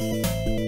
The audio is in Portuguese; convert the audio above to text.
Música